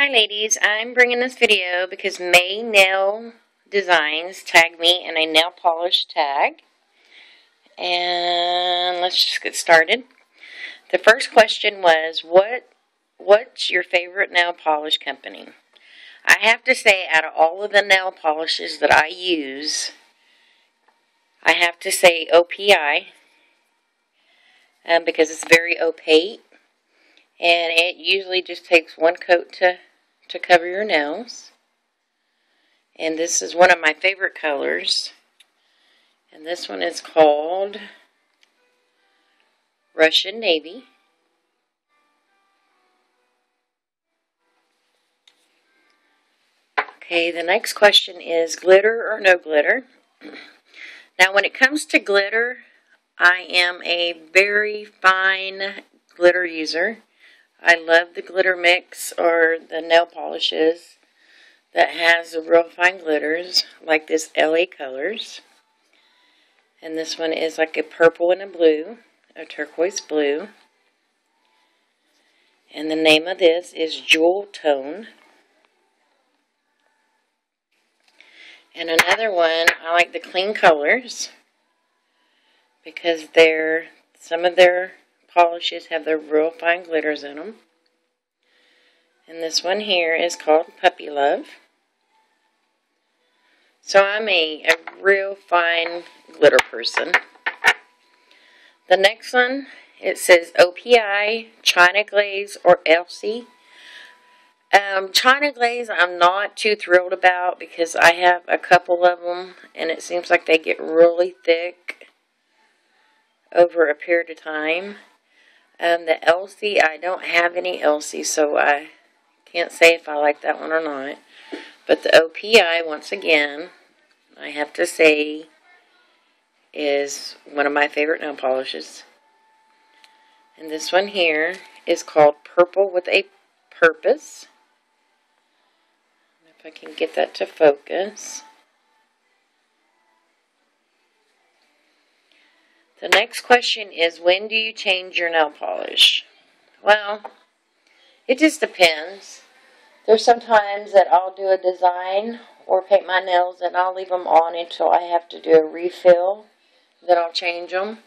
Hi ladies, I'm bringing this video because May Nail Designs tagged me in a nail polish tag. And let's just get started. The first question was, what what's your favorite nail polish company? I have to say, out of all of the nail polishes that I use, I have to say OPI um, because it's very opaque and it usually just takes one coat to to cover your nails. And this is one of my favorite colors. And this one is called Russian Navy. Okay, the next question is glitter or no glitter? Now, when it comes to glitter, I am a very fine glitter user. I love the glitter mix or the nail polishes that has the real fine glitters like this LA Colors. And this one is like a purple and a blue, a turquoise blue. And the name of this is Jewel Tone. And another one, I like the clean colors because they're some of their polishes have the real fine glitters in them. And this one here is called Puppy Love. So I'm a, a real fine glitter person. The next one, it says OPI, China Glaze, or Essie. Um, China Glaze I'm not too thrilled about because I have a couple of them and it seems like they get really thick over a period of time. Um, the Essie, I don't have any Essie, so I can't say if I like that one or not. But the OPI, once again, I have to say, is one of my favorite nail polishes. And this one here is called Purple with a Purpose. If I can get that to focus. The next question is, when do you change your nail polish? Well, it just depends. There's sometimes that I'll do a design or paint my nails and I'll leave them on until I have to do a refill. Then I'll change them.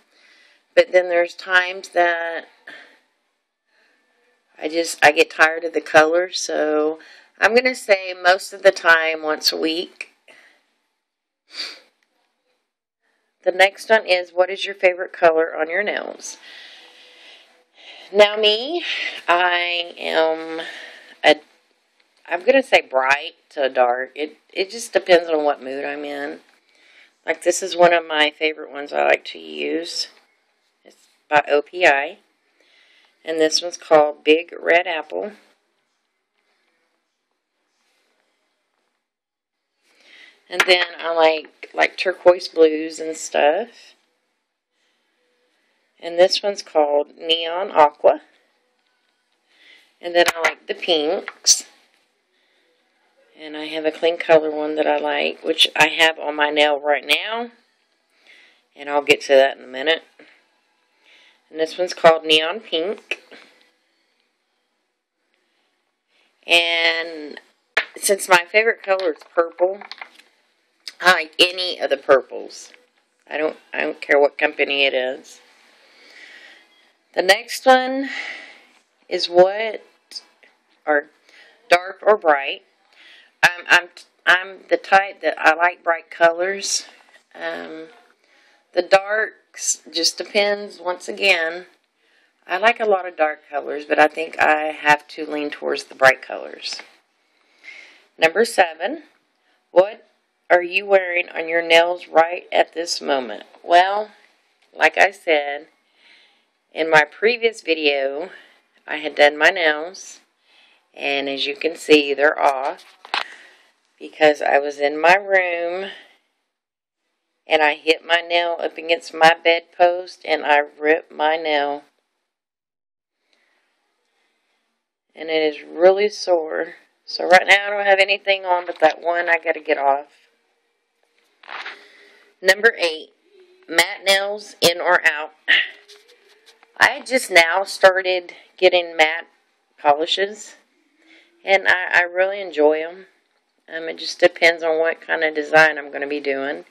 But then there's times that I just, I get tired of the color. So I'm going to say most of the time once a week. The next one is what is your favorite color on your nails? Now me, I am a I'm gonna say bright to dark. It it just depends on what mood I'm in. Like this is one of my favorite ones I like to use. It's by OPI. And this one's called Big Red Apple. And then I like like turquoise blues and stuff. And this one's called Neon Aqua. And then I like the pinks. And I have a clean color one that I like, which I have on my nail right now. And I'll get to that in a minute. And this one's called Neon Pink. And since my favorite color is purple, Like any of the purples. I don't I don't care what company it is. The next one is what are dark or bright. I'm I'm I'm the type that I like bright colors. Um, the darks just depends. Once again, I like a lot of dark colors, but I think I have to lean towards the bright colors. Number seven, what are you wearing on your nails right at this moment? Well, like I said, in my previous video, I had done my nails, and as you can see, they're off because I was in my room and I hit my nail up against my bedpost and I ripped my nail. And it is really sore. So right now I don't have anything on but that one I got to get off. Number eight, matte nails in or out. I just now started getting matte polishes. And I, I really enjoy them. Um, it just depends on what kind of design I'm going to be doing.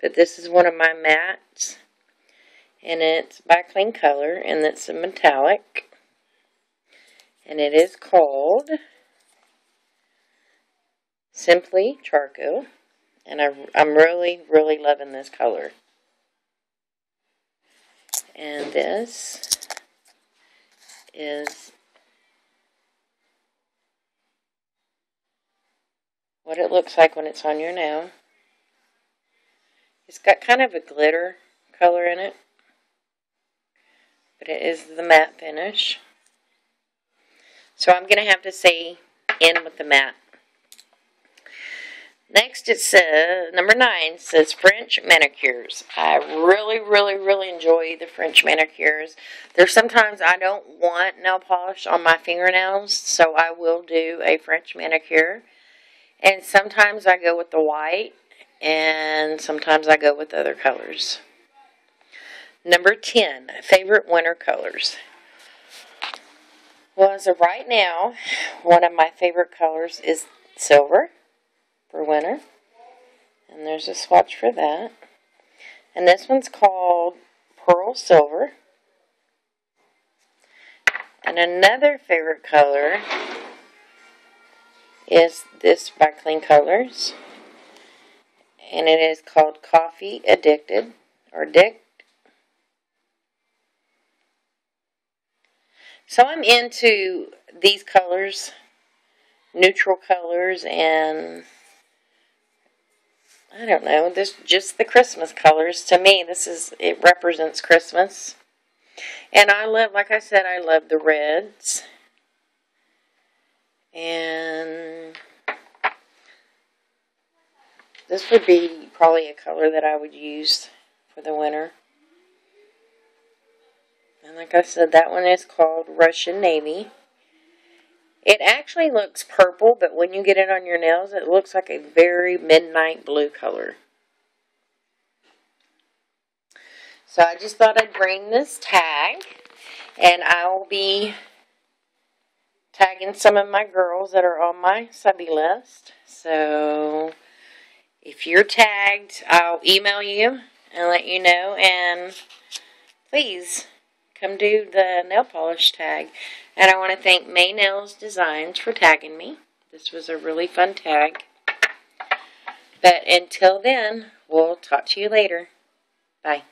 But this is one of my mats. And it's by Clean Color. And it's a metallic. And it is called Simply Charcoal. And I, I'm really, really loving this color. And this is what it looks like when it's on your nail. It's got kind of a glitter color in it, but it is the matte finish. So I'm going to have to say in with the matte. Next it says, number nine says French manicures. I really, really, really enjoy the French manicures. There's sometimes I don't want nail polish on my fingernails, so I will do a French manicure. And sometimes I go with the white, and sometimes I go with other colors. Number 10, favorite winter colors. Well, as of right now, one of my favorite colors is silver for winter. And there's a swatch for that. And this one's called Pearl Silver. And another favorite color is this by Clean Colors. And it is called Coffee Addicted or Dick. So I'm into these colors, neutral colors, and I don't know, this just the Christmas colors. To me, this is it represents Christmas. And I love, like I said, I love the reds. And this would be probably a color that I would use for the winter. And like I said, that one is called Russian Navy. It actually looks purple, but when you get it on your nails, it looks like a very midnight blue color. So I just thought I'd bring this tag, and I will be tagging some of my girls that are on my subby list. So if you're tagged, I'll email you and let you know. And please come do the nail polish tag. And I want to thank May Nails Designs for tagging me. This was a really fun tag. But until then, we'll talk to you later. Bye.